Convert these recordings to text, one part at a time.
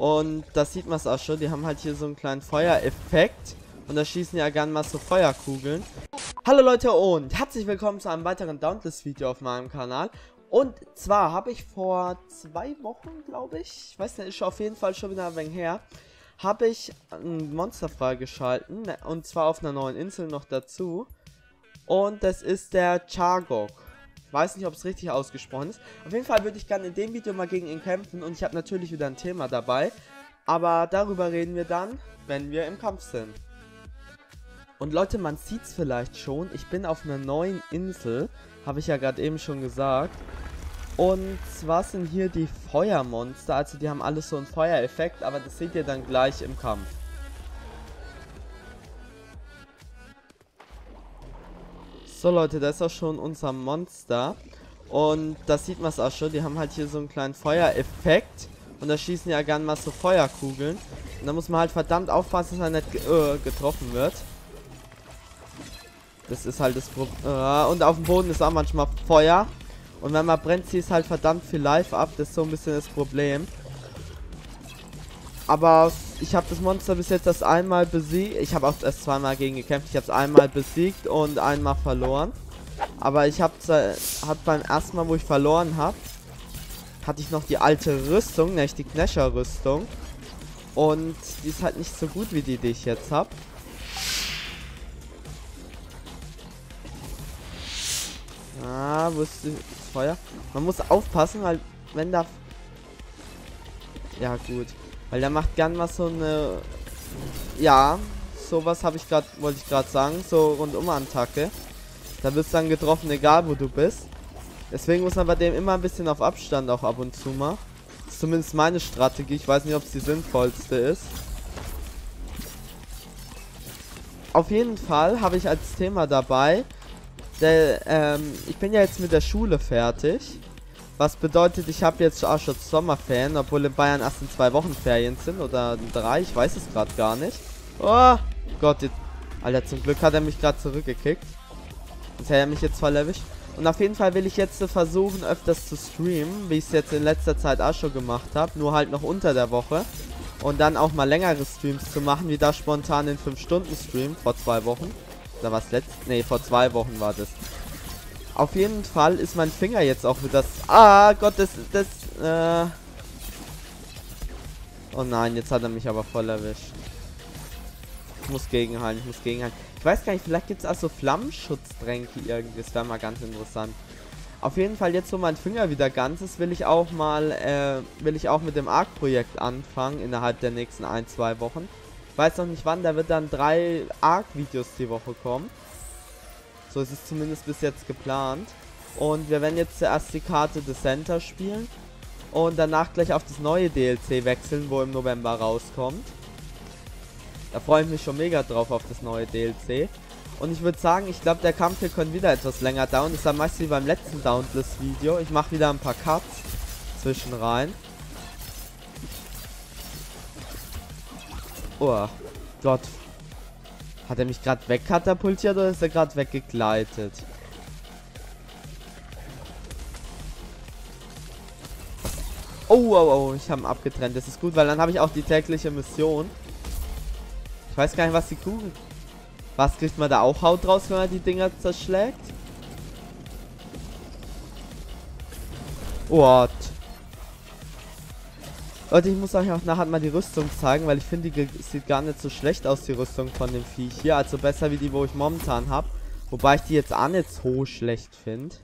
Und das sieht man es auch schon. Die haben halt hier so einen kleinen Feuereffekt. Und da schießen ja gern mal so Feuerkugeln. Hallo Leute und herzlich willkommen zu einem weiteren Dauntless-Video auf meinem Kanal. Und zwar habe ich vor zwei Wochen, glaube ich, ich weiß nicht, ist auf jeden Fall schon wieder ein wenig her, habe ich ein Monster freigeschalten. Und zwar auf einer neuen Insel noch dazu. Und das ist der Chargok. Weiß nicht, ob es richtig ausgesprochen ist. Auf jeden Fall würde ich gerne in dem Video mal gegen ihn kämpfen und ich habe natürlich wieder ein Thema dabei. Aber darüber reden wir dann, wenn wir im Kampf sind. Und Leute, man sieht es vielleicht schon, ich bin auf einer neuen Insel, habe ich ja gerade eben schon gesagt. Und zwar sind hier die Feuermonster, also die haben alles so einen Feuereffekt, aber das seht ihr dann gleich im Kampf. So Leute, das ist auch schon unser Monster. Und das sieht man es auch schon. Die haben halt hier so einen kleinen Feuereffekt. Und da schießen ja gern mal so Feuerkugeln. Und da muss man halt verdammt aufpassen, dass er nicht äh, getroffen wird. Das ist halt das Problem. Äh, und auf dem Boden ist auch manchmal Feuer. Und wenn man brennt, zieht es halt verdammt viel Live ab. Das ist so ein bisschen das Problem. Aber ich habe das Monster bis jetzt das einmal besiegt. Ich habe auch erst zweimal gegen gekämpft. Ich habe es einmal besiegt und einmal verloren. Aber ich habe hat beim ersten Mal, wo ich verloren habe, hatte ich noch die alte Rüstung, nämlich die Knäscher-Rüstung. Und die ist halt nicht so gut wie die, die ich jetzt habe. Ah, wo ist das Feuer? Man muss aufpassen, weil wenn da... Ja, gut. Weil der macht gern mal so eine... Ja, sowas habe ich gerade, wollte ich gerade sagen, so rundum-Attacke. Da wirst du dann getroffen, egal wo du bist. Deswegen muss man bei dem immer ein bisschen auf Abstand auch ab und zu ist zumindest meine Strategie. Ich weiß nicht, ob es die sinnvollste ist. Auf jeden Fall habe ich als Thema dabei, der, ähm, ich bin ja jetzt mit der Schule fertig. Was bedeutet, ich habe jetzt schon Sommerferien, obwohl in Bayern erst in zwei Wochen Ferien sind oder drei, ich weiß es gerade gar nicht. Oh Gott, jetzt, Alter, zum Glück hat er mich gerade zurückgekickt. Sonst hätte er mich jetzt voll erwischt. Und auf jeden Fall will ich jetzt versuchen, öfters zu streamen, wie ich es jetzt in letzter Zeit auch schon gemacht habe, nur halt noch unter der Woche. Und dann auch mal längere Streams zu machen, wie da spontan den 5-Stunden-Stream vor zwei Wochen. Oder was letzt? Ne, vor zwei Wochen war das. Auf jeden Fall ist mein Finger jetzt auch wieder das... Ah, Gott, das... das äh oh nein, jetzt hat er mich aber voll erwischt. Ich muss gegenhalten, ich muss gegenhalten. Ich weiß gar nicht, vielleicht gibt es auch so Flammenschutzdränke irgendwie. Das wäre mal ganz interessant. Auf jeden Fall, jetzt wo mein Finger wieder ganz ist, will ich auch mal, äh, will ich auch mit dem Arc-Projekt anfangen innerhalb der nächsten ein, zwei Wochen. Ich weiß noch nicht wann, da wird dann drei Arc-Videos die Woche kommen. So ist es zumindest bis jetzt geplant. Und wir werden jetzt zuerst die Karte The Center spielen. Und danach gleich auf das neue DLC wechseln, wo im November rauskommt. Da freue ich mich schon mega drauf auf das neue DLC. Und ich würde sagen, ich glaube, der Kampf hier könnte wieder etwas länger dauern. Das ist dann meist wie beim letzten Dauntless-Video. Ich mache wieder ein paar Cuts zwischen rein. Oh Gott, hat er mich gerade wegkatapultiert oder ist er gerade weggegleitet? Oh, oh, oh, ich habe ihn abgetrennt. Das ist gut, weil dann habe ich auch die tägliche Mission. Ich weiß gar nicht, was die Kugel... Was kriegt man da auch Haut raus, wenn man die Dinger zerschlägt? What? Leute, ich muss euch auch nachher mal die Rüstung zeigen, weil ich finde, die sieht gar nicht so schlecht aus, die Rüstung von dem Viech hier. Also besser wie die, wo ich momentan habe. Wobei ich die jetzt auch nicht so schlecht finde.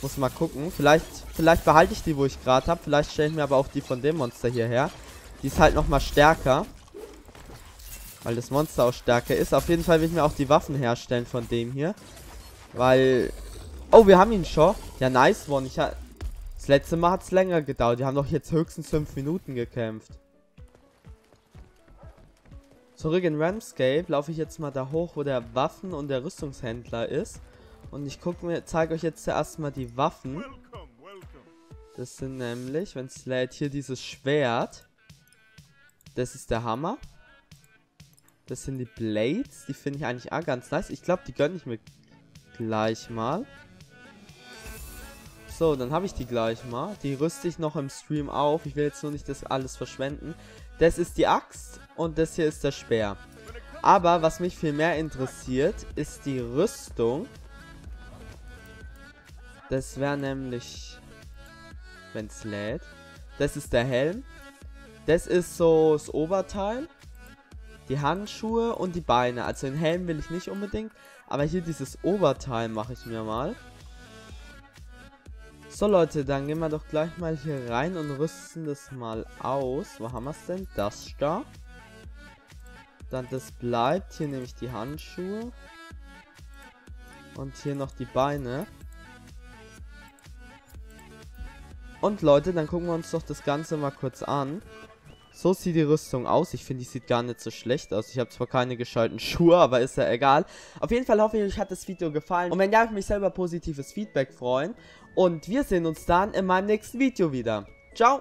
Muss mal gucken. Vielleicht, vielleicht behalte ich die, wo ich gerade habe. Vielleicht stelle ich mir aber auch die von dem Monster hierher. Die ist halt nochmal stärker. Weil das Monster auch stärker ist. Auf jeden Fall will ich mir auch die Waffen herstellen von dem hier. Weil... Oh, wir haben ihn schon. Ja, nice one. Ich habe... Das letzte Mal hat es länger gedauert. Die haben doch jetzt höchstens 5 Minuten gekämpft. Zurück in Ramscape laufe ich jetzt mal da hoch, wo der Waffen- und der Rüstungshändler ist. Und ich gucke mir, zeige euch jetzt zuerst mal die Waffen. Das sind nämlich, wenn es lädt, hier dieses Schwert. Das ist der Hammer. Das sind die Blades. Die finde ich eigentlich auch ganz nice. Ich glaube, die gönne ich mir gleich mal. So, dann habe ich die gleich mal. Die rüste ich noch im Stream auf. Ich will jetzt nur nicht das alles verschwenden. Das ist die Axt und das hier ist der Speer. Aber was mich viel mehr interessiert, ist die Rüstung. Das wäre nämlich, wenn es lädt. Das ist der Helm. Das ist so das Oberteil. Die Handschuhe und die Beine. Also den Helm will ich nicht unbedingt. Aber hier dieses Oberteil mache ich mir mal. So Leute, dann gehen wir doch gleich mal hier rein und rüsten das mal aus. Wo haben wir es denn? Das da. Dann das bleibt. Hier nehme ich die Handschuhe. Und hier noch die Beine. Und Leute, dann gucken wir uns doch das Ganze mal kurz an. So sieht die Rüstung aus. Ich finde, die sieht gar nicht so schlecht aus. Ich habe zwar keine geschalten Schuhe, aber ist ja egal. Auf jeden Fall hoffe ich, euch hat das Video gefallen. Und wenn ja, ich mich selber positives Feedback freuen. Und wir sehen uns dann in meinem nächsten Video wieder. Ciao!